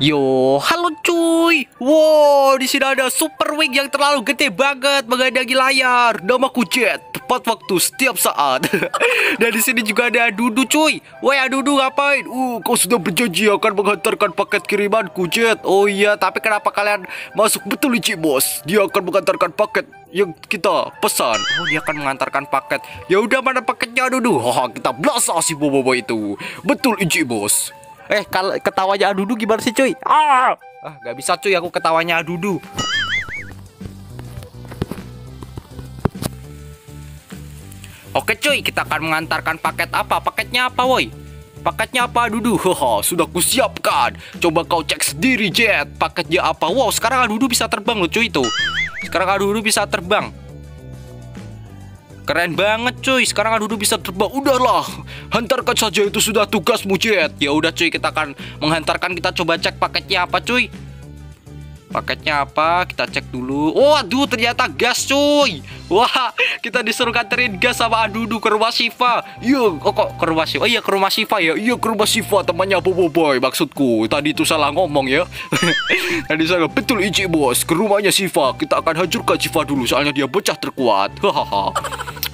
Yo, halo cuy. Wow, di sini ada super wing yang terlalu gede banget mengendangi layar. Namaku Jet. Tepat waktu setiap saat. Dan di sini juga ada Dudu cuy. Woi, Dudu ngapain? Uh, kau sudah berjanji akan menghantarkan paket kirimanku Jet. Oh iya, tapi kenapa kalian masuk betul Ici Bos? Dia akan menghantarkan paket yang kita pesan. Oh, dia akan mengantarkan paket. Ya udah mana paketnya Dudu? Haha, kita blasa si bobo itu. Betul Ici Bos. Eh, kalau ketawanya Adudu gimana sih, cuy? Ah, ah gak bisa cuy, aku ketawanya Adudu. Oke cuy, kita akan mengantarkan paket apa? Paketnya apa, woi? Paketnya apa, Adudu? Haha, sudah kusiapkan. Coba kau cek sendiri, Jet. Paketnya apa? Wow, sekarang Adudu bisa terbang loh, cuy, itu. Sekarang Adudu bisa terbang. Keren banget cuy, sekarang Adudu bisa terbang. Udahlah, hantarkan saja itu sudah tugasmu Jet. Ya udah cuy, kita akan menghantarkan. Kita coba cek paketnya apa cuy. Paketnya apa? Kita cek dulu. Oh, ternyata gas cuy. Wah, kita disuruh kanterin gas sama Adudu ke rumah Siva. Iya, oh kok ke rumah Siva? Oh iya ke rumah Siva ya. Iya ke rumah Siva temannya Bobo Boy maksudku. Tadi itu salah ngomong ya. Tadi saya betul Ici bos ke rumahnya Siva. Kita akan hancurkan Siva dulu soalnya dia bocah terkuat. Hahaha.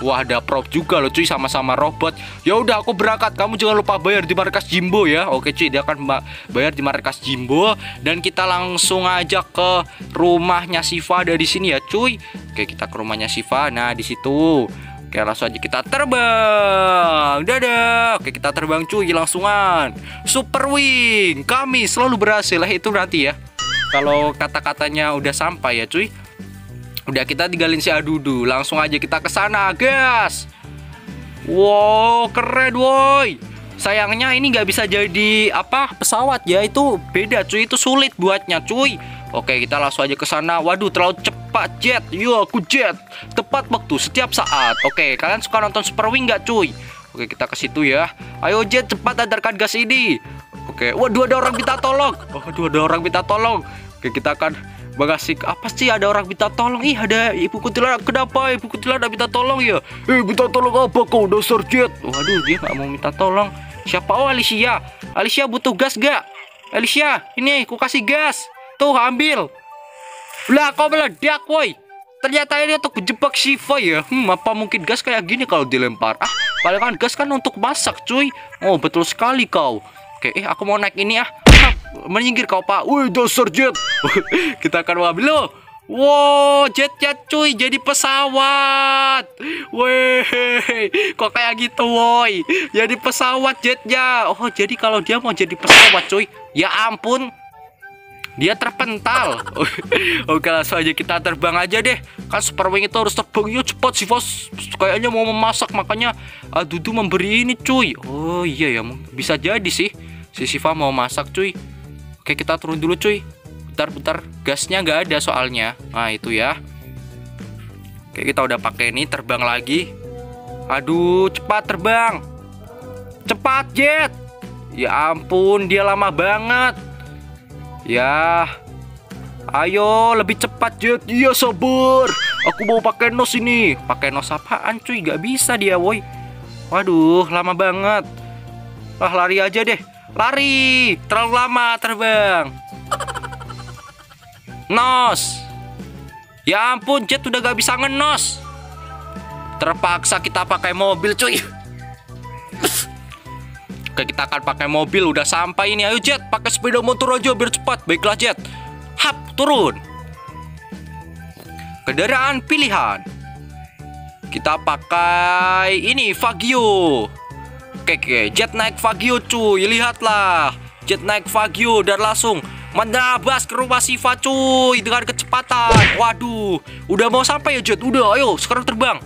Wah ada prop juga loh cuy sama-sama robot. Ya udah aku berangkat. Kamu jangan lupa bayar di markas Jimbo ya. Oke cuy dia akan bayar di markas Jimbo dan kita langsung aja ke rumahnya Siva dari sini ya cuy. Oke kita ke rumahnya Siva. Nah di situ. Oke langsung aja kita terbang Dadah Oke kita terbang cuy langsungan Super Wing Kami selalu berhasil itu nanti ya Kalau kata-katanya udah sampai ya cuy Udah kita tinggalin si Adudu, langsung aja kita ke sana, gas. Wow, keren woi. Sayangnya ini nggak bisa jadi apa pesawat ya itu beda cuy itu sulit buatnya cuy. Oke kita langsung aja ke sana. Waduh terlalu cepat jet. Yo aku jet. Tepat waktu setiap saat. Oke kalian suka nonton Super Wing nggak cuy? Oke kita ke situ ya. Ayo jet cepat antarkan gas ini. Oke. Waduh ada orang minta tolong. Waduh ada orang minta tolong. Oke kita akan Makasih apa sih ada orang minta tolong? Ih ada ibu kuntilanak kenapa ibu kuntilanak minta tolong ya? Eh minta tolong apa kau dasar jet? Waduh dia nggak mau minta tolong. Siapa? Oh Alicia. Alicia butuh gas gak Alicia ini aku kasih gas. Tuh ambil. Lah kau meledak woi. Ternyata ini untuk menjebak Shiva ya. Hmm apa mungkin gas kayak gini kalau dilempar? Ah paling kan gas kan untuk masak cuy. Oh betul sekali kau oke eh aku mau naik ini ah menyingkir kau pak wih dasar jet kita akan mengambil lo Wow, jet jet cuy, jadi pesawat. Wih, kok kayak gitu, woi. Jadi pesawat jetnya. Oh, jadi kalau dia mau jadi pesawat, cuy. Ya ampun, dia terpental. Oke, langsung aja kita terbang aja deh. Kan super wing itu harus terbang. Yuk cepat sih, bos. Kayaknya mau memasak, makanya Adudu memberi ini, cuy. Oh iya ya, bisa jadi sih. Si Siva mau masak, cuy. Oke kita turun dulu cuy Bentar-bentar gasnya nggak ada soalnya Nah itu ya Oke kita udah pakai ini terbang lagi Aduh cepat terbang Cepat jet Ya ampun dia lama banget Ya. Ayo lebih cepat jet Iya sabar. Aku mau pakai nos ini. Pakai nos apaan cuy? Gak bisa dia woi. Waduh lama banget. Wah lari aja deh. Lari, terlalu lama terbang. Nos. Ya ampun, Jet udah gak bisa ngenos. Terpaksa kita pakai mobil, cuy. Oke, kita akan pakai mobil. Udah sampai ini. Ayo, Jet. Pakai sepeda motor aja biar cepat. Baiklah, Jet. Hap, turun. Kendaraan pilihan. Kita pakai ini, Fagio. Oke, oke, jet naik Fagio cuy, lihatlah. Jet naik Fagio dan langsung menabas ke rumah Siva cuy dengan kecepatan. Waduh, udah mau sampai ya Jet? Udah, ayo sekarang terbang.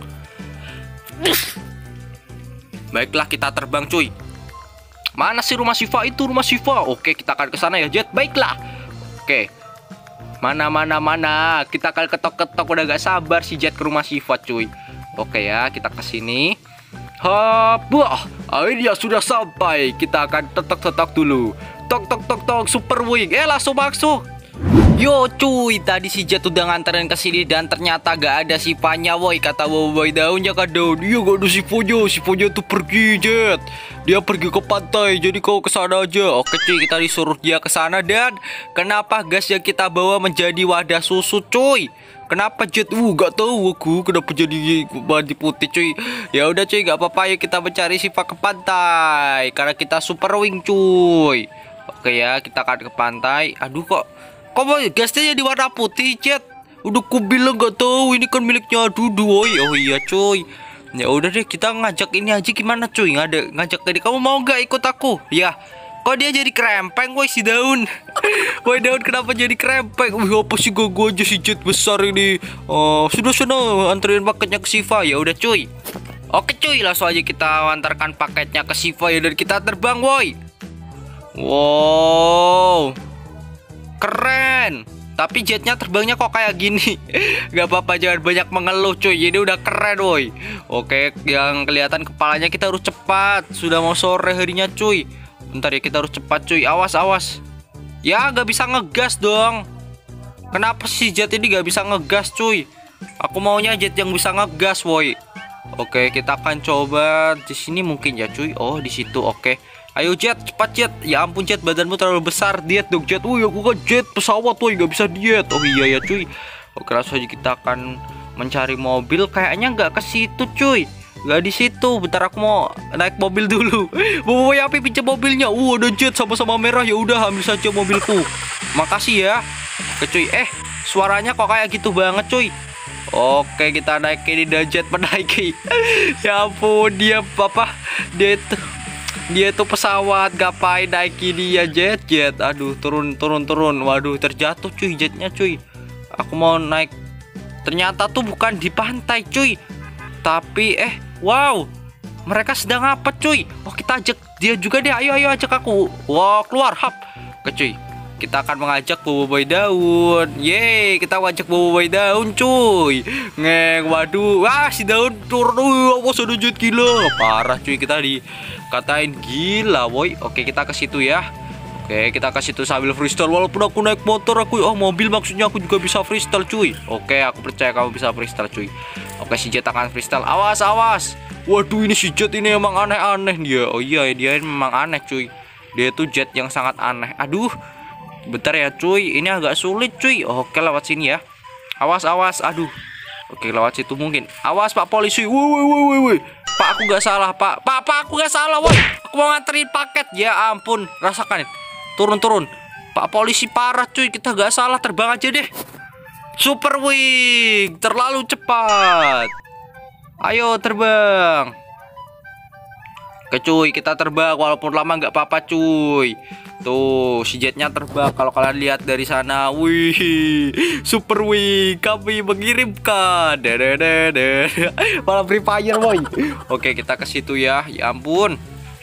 Baiklah kita terbang cuy. Mana sih rumah Siva itu rumah Siva? Oke, kita akan ke sana ya Jet. Baiklah. Oke. Mana mana mana. Kita akan ketok-ketok udah gak sabar si Jet ke rumah Siva cuy. Oke ya, kita ke sini. Hop, wah, akhirnya sudah sampai. Kita akan tetok-tetok dulu. Tok tok tok tok super wing. Eh langsung masuk. Yo cuy, tadi si Jet udah nganterin ke sini dan ternyata gak ada sifanya woi kata boy daunnya kan daun. Iya gak ada sifanya, sifanya tuh pergi Jet. Dia pergi ke pantai, jadi kau ke sana aja. Oke cuy, kita disuruh dia ke sana dan kenapa gas yang kita bawa menjadi wadah susu cuy? Kenapa Jet? Uh, gak tahu aku kenapa jadi bandi putih cuy. Ya udah cuy, gak apa-apa ya kita mencari sifat ke pantai karena kita super wing cuy. Oke ya, kita akan ke pantai. Aduh kok Kok mau gasnya jadi warna putih, Chat? Udah ku bilang gak tahu ini kan miliknya Dudu, woy. Oh iya, cuy. Ya udah deh, kita ngajak ini aja gimana, cuy? Ngada ngajak tadi. Kamu mau gak ikut aku? Ya. Kok dia jadi krempeng, woi si daun? woi daun kenapa jadi krempeng? Wih apa sih gue aja si jet besar ini? Oh sudah sudah anterin paketnya ke Siva ya udah cuy. Oke cuy langsung aja kita antarkan paketnya ke Siva ya dan kita terbang woi. Wow keren. Tapi jetnya terbangnya kok kayak gini. Gak apa-apa jangan banyak mengeluh cuy. Jadi udah keren woi. Oke yang kelihatan kepalanya kita harus cepat. Sudah mau sore harinya cuy. Bentar ya kita harus cepat cuy. Awas awas. Ya gak bisa ngegas dong. Kenapa sih jet ini gak bisa ngegas cuy? Aku maunya jet yang bisa ngegas woi. Oke kita akan coba di sini mungkin ya cuy. Oh di situ. Oke Ayo Jet, cepat Jet. Ya ampun Jet, badanmu terlalu besar. Diet dong Jet. Wih, aku kan Jet pesawat tuh, nggak bisa diet. Oh iya ya cuy. Oke langsung aja kita akan mencari mobil. Kayaknya nggak ke situ cuy. Gak di situ. Bentar aku mau naik mobil dulu. Bawa api pinjam mobilnya. Uh, ada Jet sama-sama merah. Ya udah ambil saja mobilku. Makasih ya. Oke cuy. Eh, suaranya kok kayak gitu banget cuy. Oke kita naik ini jet menaiki Ya ampun dia apa Dia itu dia tuh pesawat gapai naiki dia jet jet. Aduh turun turun turun. Waduh terjatuh cuy jetnya cuy. Aku mau naik. Ternyata tuh bukan di pantai cuy. Tapi eh wow. Mereka sedang apa cuy? Oh kita ajak dia juga deh. Ayo ayo ajak aku. Wow keluar. Hap. Ke cuy kita akan mengajak boy daun. Yeay kita ngajak boy daun cuy. Ngeng waduh. Wah si daun turun. Wah sudah jet gila. Parah cuy kita dikatain. Gila boy. Oke kita ke situ ya. Oke kita ke situ sambil freestyle. Walaupun aku naik motor aku Oh mobil maksudnya aku juga bisa freestyle cuy. Oke aku percaya kamu bisa freestyle cuy. Oke si Jet akan freestyle. Awas awas. Waduh ini si Jet ini emang aneh-aneh dia. Oh iya dia memang aneh cuy. Dia tuh Jet yang sangat aneh. Aduh Bentar ya cuy, ini agak sulit cuy. Oke lewat sini ya. Awas awas, aduh. Oke lewat situ mungkin. Awas Pak polisi. Woi woi woi woi. Pak aku gak salah Pak. Pak Pak aku gak salah woi. Aku mau nganterin paket. Ya ampun, rasakan. Turun turun. Pak polisi parah cuy. Kita gak salah terbang aja deh. Super wing, terlalu cepat. Ayo terbang. Oke cuy, kita terbang walaupun lama nggak apa-apa cuy. Tuh, si jetnya terbang kalau kalian lihat dari sana. Wih, super wih, kami mengirimkan. Dede Malah Free Fire, boy. Oke, kita ke situ ya. Ya ampun.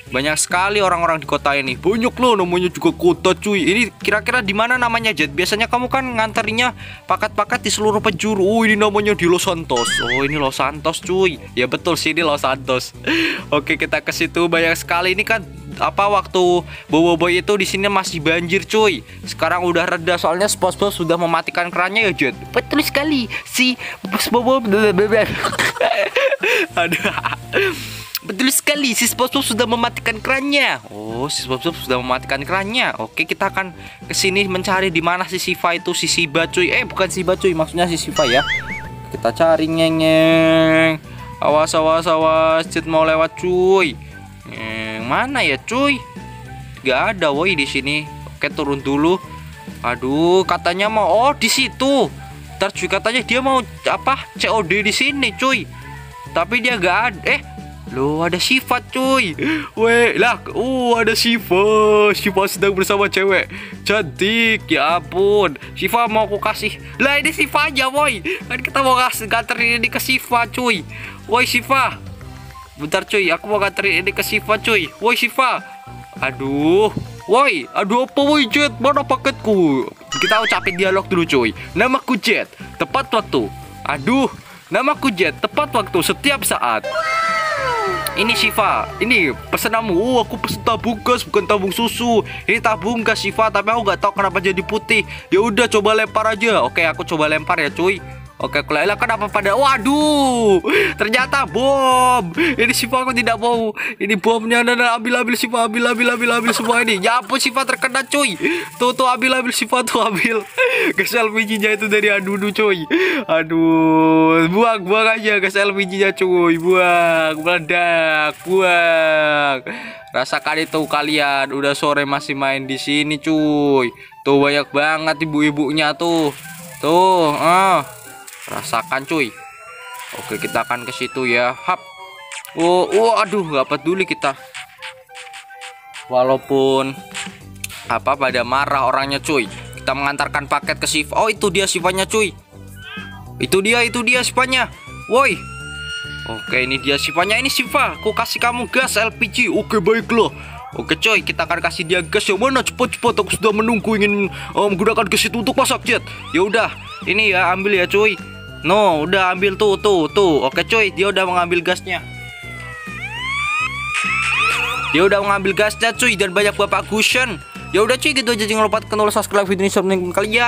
Banyak sekali orang-orang di kota ini. Banyak loh namanya juga kota cuy. Ini kira-kira di mana namanya Jet? Biasanya kamu kan ngantarinya paket-paket di seluruh penjuru. Oh, ini namanya di Los Santos. Oh, ini Los Santos cuy. Ya betul sih ini Los Santos. Oke, kita ke situ banyak sekali. Ini kan apa waktu Bobo Boy itu di sini masih banjir cuy. Sekarang udah reda soalnya SpongeBob sudah mematikan kerannya ya Jet. Betul sekali. Si Bobo Aduh. Betul sekali, si SpongeBob sudah mematikan kerannya. Oh, si SpongeBob sudah mematikan kerannya. Oke, kita akan ke sini mencari di mana si Siva itu, si Siba cuy. Eh, bukan Siba cuy, maksudnya si Siva ya. Kita cari ngeng. Awas, awas, awas. Jet mau lewat cuy. Mana ya cuy? Gak ada woi di sini. Oke, turun dulu. Aduh, katanya mau oh di situ. Cuy katanya dia mau apa? COD di sini cuy. Tapi dia gak ada. Eh, Loh ada sifat cuy Weh lah Oh ada Siva Siva sedang bersama cewek Cantik Ya ampun Siva mau aku kasih Lah ini Siva aja woi Kan kita mau kasih Ganterin ini ke Siva cuy Woi Siva Bentar cuy. Aku mau ganterin ini ke Siva cuy. Woi Siva. Aduh. Woi Aduh apa woi Jet Mana paketku? Kita ucapin dialog dulu cuy. Namaku Jet Tepat waktu. Aduh. Namaku Jet Tepat waktu setiap saat. Ini Siva, ini pesananmu. Oh, aku pesen tabung gas bukan tabung susu. Ini tabung gas Siva, tapi aku nggak tahu kenapa jadi putih. Ya udah coba lempar aja. Oke, aku coba lempar ya, cuy. Oke, lah kenapa pada Waduh, ternyata bom. Ini Siva aku tidak mau. Ini bomnya nah, ambil ambil Siva, ambil ambil ambil ambil semua ini. Ya ampun Siva terkena cuy. Tuh tuh ambil ambil Siva tuh ambil. Gas LPG-nya itu dari adudu cuy. Aduh, buang buang aja gas LPG-nya cuy. Buang, meledak, buang. Rasakan itu kalian. Udah sore masih main di sini cuy. Tuh banyak banget ibu-ibunya tuh. Tuh, ah. Rasakan cuy. Oke, kita akan ke situ ya. Hap. Oh, oh aduh, nggak peduli kita. Walaupun apa pada marah orangnya cuy. Kita mengantarkan paket ke Siva. Oh, itu dia Sivanya cuy. Itu dia, itu dia Sivanya. Woi. Oke, ini dia Sivanya. Ini Siva, aku kasih kamu gas LPG. Oke, baiklah. Oke coy, kita akan kasih dia gas yang mana cepat-cepat aku sudah menunggu ingin uh, menggunakan gas itu untuk masak jet. Ya udah, ini ya ambil ya cuy. No, udah ambil tuh, tuh, tuh. Oke cuy, dia udah mengambil gasnya. Dia udah mengambil gasnya cuy dan banyak bapak cushion. Ya udah cuy gitu aja jangan lupa tombol subscribe video ini kalian.